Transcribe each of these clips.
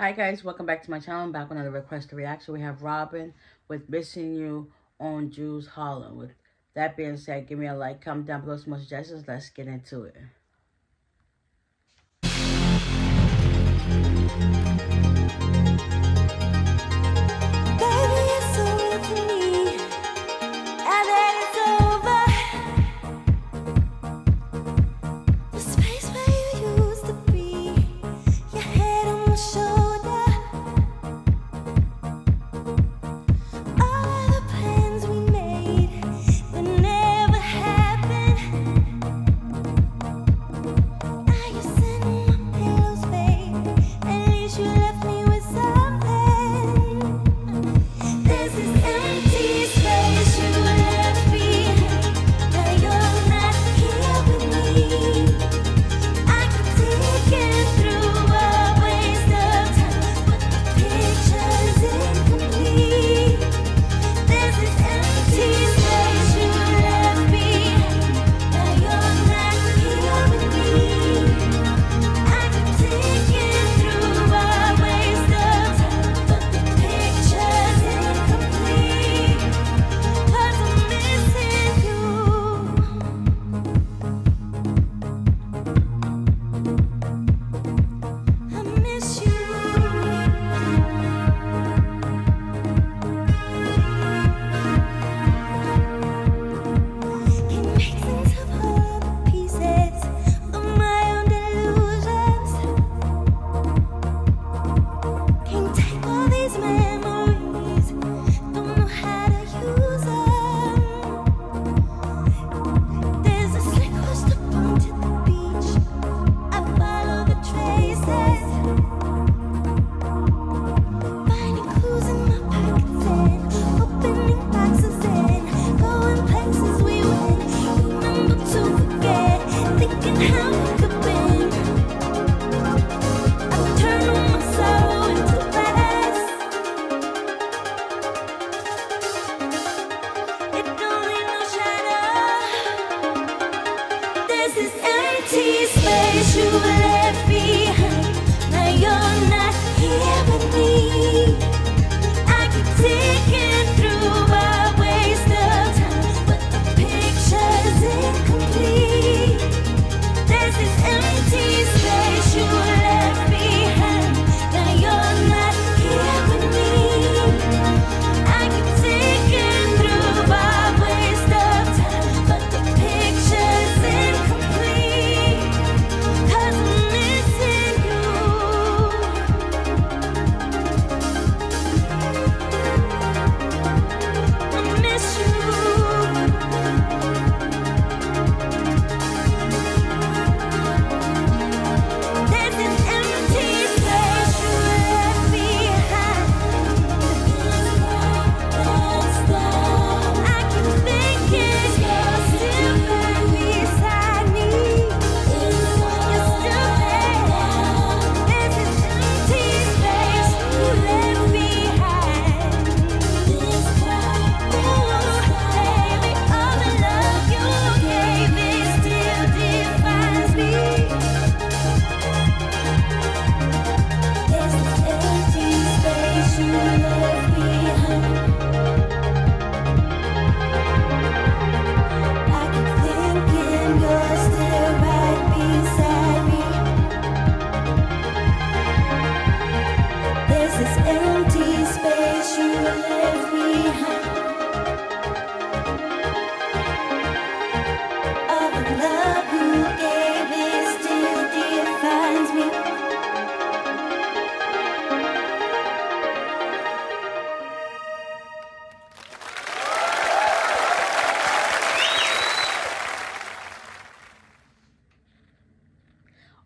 Hi guys, welcome back to my channel. I'm back with another request to reaction. We have Robyn with Missing U on Jools Holland. With that being said, give me a like, comment down below some more suggestions. Let's get into it. empty space you left.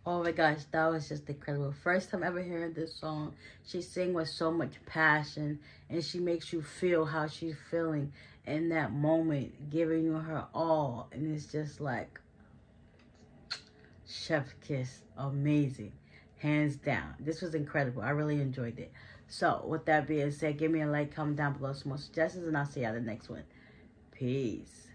Oh my gosh, that was just incredible. First time ever hearing this song. She sing with so much passion and she makes you feel how she's feeling in that moment, giving you her all. And it's just like, chef kiss, amazing. Hands down. This was incredible. I really enjoyed it. So, with that being said, give me a like, comment down below some more suggestions, and I'll see you on the next one. Peace.